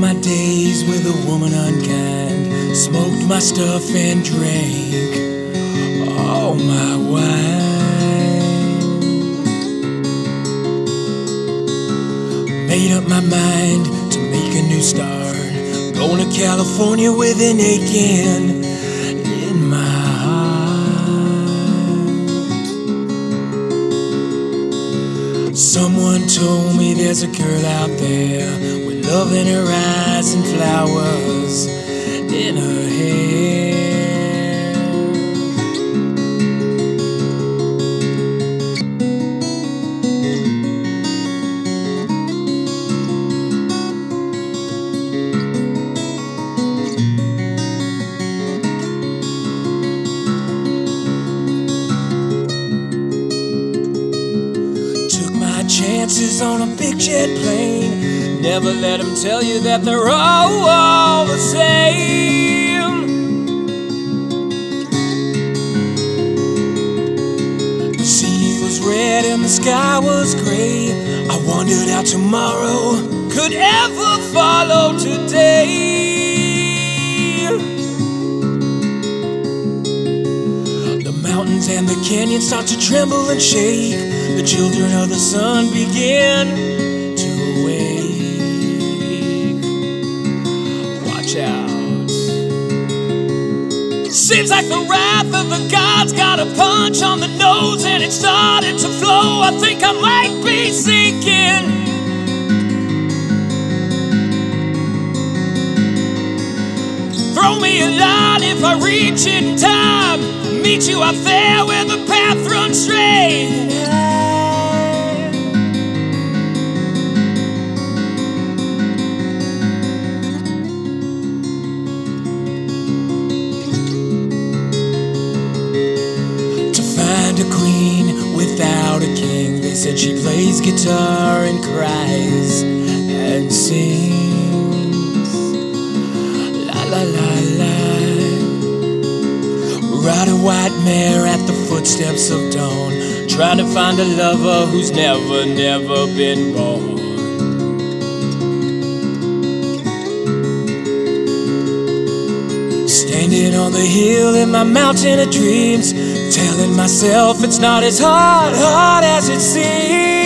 my days with a woman unkind. Smoked my stuff and drank all my wine. Made up my mind to make a new start. Going to California with an aching in my heart. Someone told me there's a girl out there love in her eyes and flowers in her hair. Took my chances on a big jet plane. Never let them tell you that they're all, all the same. The sea was red and the sky was gray. I wondered how tomorrow could ever follow today. The mountains and the canyons start to tremble and shake. The children of the sun begin Watch out. Seems like the wrath of the gods got a punch on the nose and it started to flow. I think I might be sinking. Throw me a line if I reach in time. Meet you out there where the path runs straight. A queen without a king, they said she plays guitar and cries and sings. La la la la. Ride a white mare at the footsteps of dawn, trying to find a lover who's never, never been born. Standing on the hill in my mountain of dreams, myself it's not as hard, hard as it seems.